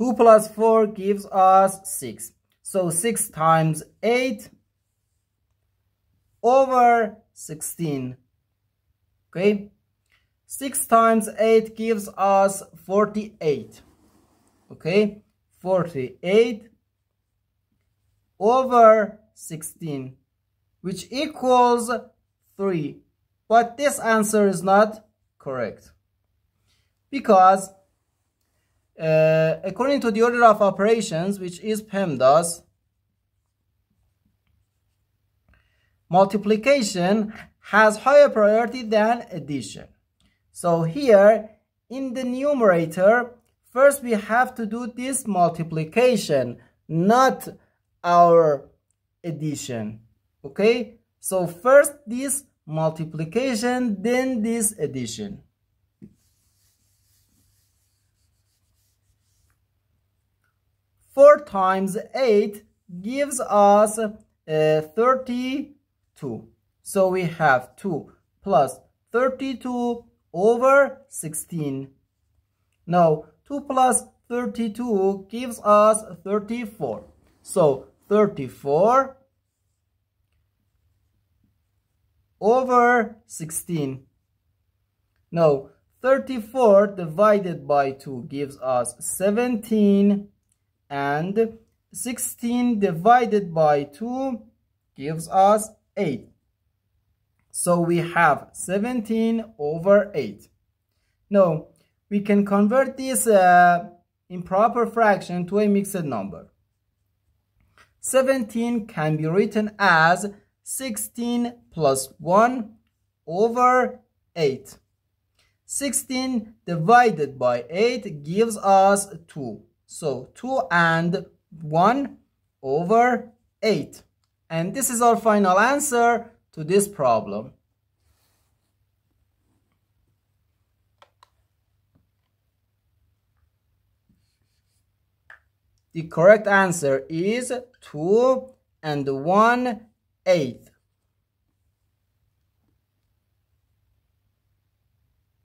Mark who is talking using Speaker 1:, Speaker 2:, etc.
Speaker 1: 2 plus 4 gives us 6. So 6 times 8 over 16. Okay. 6 times 8 gives us 48. Okay. 48 over 16 which equals 3 but this answer is not correct because uh, according to the order of operations which is PEMDAS multiplication has higher priority than addition. So here in the numerator first we have to do this multiplication not our addition. Okay? So first this multiplication then this addition Times eight gives us uh, 32 so we have 2 plus 32 over 16 now 2 plus 32 gives us 34 so 34 over 16. Now 34 divided by 2 gives us 17 and 16 divided by 2 gives us 8. So we have 17 over 8. Now we can convert this uh, improper fraction to a mixed number. 17 can be written as 16 plus 1 over 8. 16 divided by 8 gives us 2. So 2 and 1 over 8. And this is our final answer to this problem. The correct answer is 2 and 1 eighth.